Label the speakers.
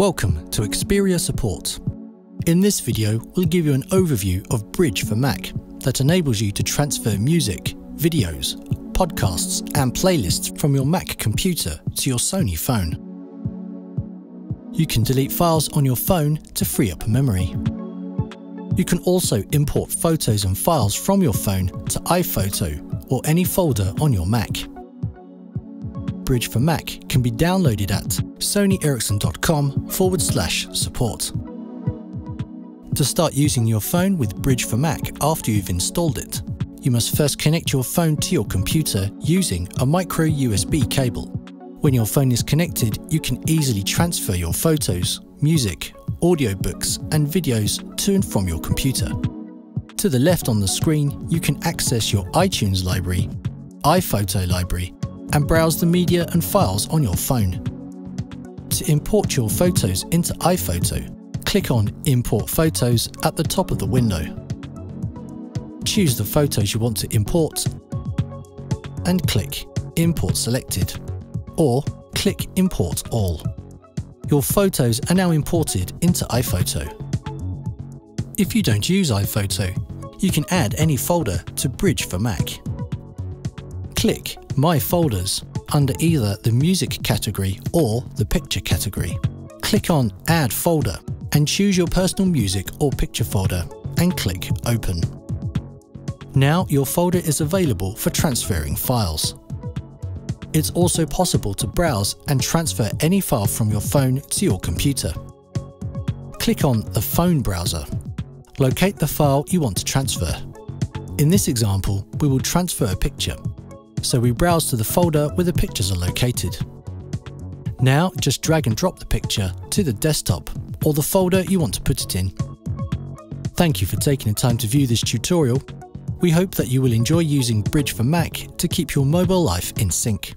Speaker 1: Welcome to Xperia Support. In this video, we'll give you an overview of Bridge for Mac that enables you to transfer music, videos, podcasts and playlists from your Mac computer to your Sony phone. You can delete files on your phone to free up memory. You can also import photos and files from your phone to iPhoto or any folder on your Mac. Bridge for Mac can be downloaded at sonyericsson.com forward slash support. To start using your phone with Bridge for Mac after you've installed it, you must first connect your phone to your computer using a micro USB cable. When your phone is connected, you can easily transfer your photos, music, audiobooks and videos to and from your computer. To the left on the screen, you can access your iTunes library, iPhoto library and browse the media and files on your phone. To import your photos into iPhoto, click on Import Photos at the top of the window. Choose the photos you want to import and click Import Selected or click Import All. Your photos are now imported into iPhoto. If you don't use iPhoto, you can add any folder to Bridge for Mac. Click My Folders under either the Music category or the Picture category. Click on Add Folder and choose your personal music or picture folder and click Open. Now your folder is available for transferring files. It's also possible to browse and transfer any file from your phone to your computer. Click on the phone browser. Locate the file you want to transfer. In this example, we will transfer a picture so we browse to the folder where the pictures are located. Now just drag and drop the picture to the desktop or the folder you want to put it in. Thank you for taking the time to view this tutorial. We hope that you will enjoy using Bridge for Mac to keep your mobile life in sync.